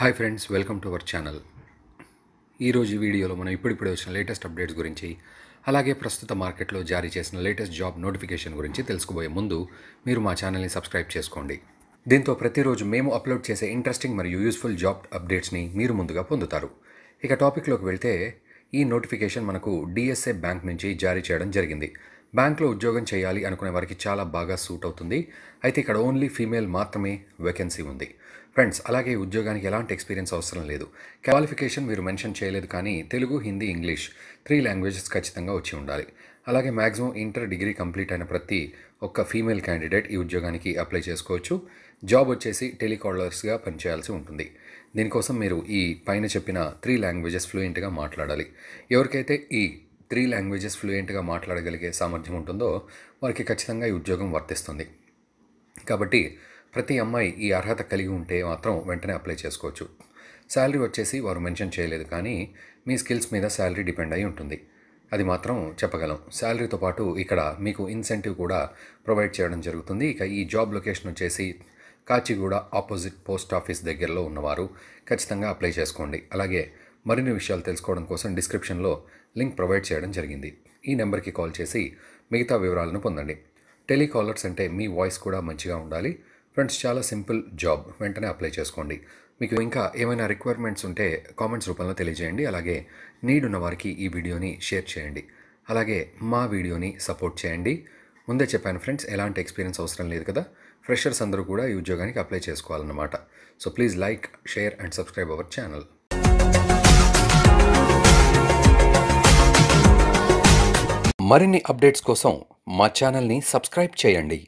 Hi friends welcome to our channel ఈరోజు వీడియోలో మనం ఇప్పుడిప్పుడే వచ్చిన లేటెస్ట్ అప్డేట్స్ గురించి అలాగే ప్రస్తుత మార్కెట్లో జారీ చేసిన లేటెస్ట్ జాబ్ నోటిఫికేషన్ గురించి తెలుసుకోబోయే ముందు మీరు మా ఛానల్ని సబ్స్క్రైబ్ చేసుకోండి. దీంతో ప్రతిరోజు మేము అప్లోడ్ చేసే ఇంట్రెస్టింగ్ మరియు యూస్ఫుల్ జాబ్ అప్డేట్స్ని మీరు ముందుగా పొందుతారు. ఇక టాపిక్లోకి వెళ్తే ఈ నోటిఫికేషన్ మనకు డిఎస్ఏ బ్యాంక్ నుంచి జారీ చేయడం జరిగింది. బ్యాంక్లో ఉద్యోగం చేయాలి అనుకునే వారికి చాలా బాగా సూట్ అవుతుంది. అయితే ఇక్కడ ఓన్లీ ఫీమేల్ మాత్రమే వేకెన్సీ ఉంది. ఫ్రెండ్స్ అలాగే ఈ ఉద్యోగానికి ఎలాంటి ఎక్స్పీరియన్స్ అవసరం లేదు. క్వాలిఫికేషన్ మీరు మెన్షన్ చేయలేదు కానీ Telugu Hindi English three languages ఖచ్చితంగా వచ్చి ఉండాలి. అలాగే మ్యాక్సిమం ఇంటర్ డిగ్రీ కంప్లీట్ అయిన ప్రతి ఒక్క ఫీమేల్ క్యాండిడేట్ ఈ ఉద్యోగానికి అప్లై చేసుకోవచ్చు. జాబ్ వచ్చేసి టెలికాలర్స్గా పనిచేయాల్సి ఉంటుంది. దీనికోసం మీరు ఈ పైన చెప్పిన త్రీ లాంగ్వేజెస్ ఫ్లూయెంట్గా మాట్లాడాలి. ఎవరికైతే ఈ త్రీ లాంగ్వేజెస్ ఫ్లూయెంట్గా మాట్లాడగలిగే సామర్థ్యం ఉంటుందో వారికి ఖచ్చితంగా ఈ ఉద్యోగం వర్తిస్తుంది. కాబట్టి ప్రతి అమ్మాయి ఈ అర్హత కలిగి ఉంటే మాత్రం వెంటనే అప్లై చేసుకోవచ్చు. శాలరీ వచ్చేసి వారు మెన్షన్ చేయలేదు కానీ మీ స్కిల్స్ మీద శాలరీ డిపెండ్ అయి ఉంటుంది. అది మాత్రం చెప్పగలం. శాలరీతో పాటు ఇక్కడ మీకు ఇన్సెంటివ్ కూడా ప్రొవైడ్ చేయడం జరుగుతుంది. ఇక ఈ జాబ్ లొకేషన్ వచ్చేసి కాచిగూడ ఆపోజిట్ పోస్ట్ ఆఫీస్ దగ్గరలో ఉన్నవారు ఖచ్చితంగా అప్లై చేసుకోండి. అలాగే మరిన్ని విషయాలు తెలుసుకోవడం కోసం డిస్క్రిప్షన్లో లింక్ ప్రొవైడ్ చేయడం జరిగింది. ఈ నెంబర్కి కాల్ చేసి మిగతా వివరాలను పొందండి. టెలికాలర్స్ అంటే మీ వాయిస్ కూడా మంచిగా ఉండాలి. ఫ్రెండ్స్ చాలా సింపుల్ జాబ్. వెంటనే అప్లై చేసుకోండి. మీకు ఇంకా ఏమైనా రిక్వైర్మెంట్స్ ఉంటే కామెంట్స్ రూపంలో తెలియజేయండి. అలాగే నీడ్ ఉన్న వారికి ఈ వీడియోని షేర్ చేయండి. అలాగే మా వీడియోని సపోర్ట్ చేయండి. ముందే చెప్పాను ఫ్రెండ్స్ ఎలాంటి ఎక్స్పీరియన్స్ అవసరం లేదు కదా? ఫ్రెషర్స్ అందరూ కూడా ఈ ఉద్యోగానికి అప్లై చేసుకోవాలన్నమాట. So please like share and subscribe our channel మరిన్ని అప్డేట్స్ కోసం మా ఛానల్ని సబ్స్క్రైబ్ చేయండి.